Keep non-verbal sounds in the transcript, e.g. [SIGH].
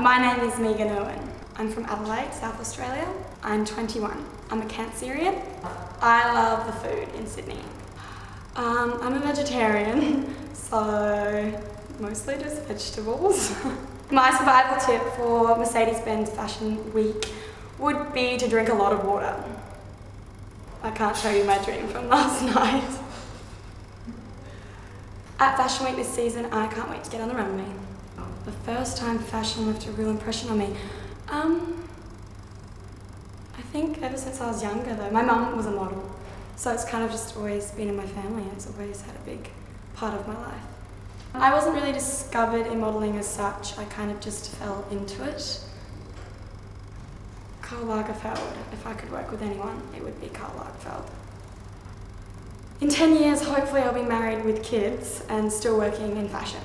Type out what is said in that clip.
My name is Megan Irwin. I'm from Adelaide, South Australia. I'm 21. I'm a Cancerian. I love the food in Sydney. Um, I'm a vegetarian, [LAUGHS] so mostly just vegetables. [LAUGHS] My survival tip for Mercedes-Benz Fashion Week would be to drink a lot of water. I can't show you my dream from [LAUGHS] last night. At Fashion Week this season, I can't wait to get on the runway. The first time fashion left a real impression on me. Um, I think ever since I was younger though. My mum was a model, so it's kind of just always been in my family it's always had a big part of my life. I wasn't really discovered in modelling as such, I kind of just fell into it. Karl Lagerfeld, if I could work with anyone, it would be Karl Lagerfeld. In 10 years, hopefully I'll be married with kids and still working in fashion.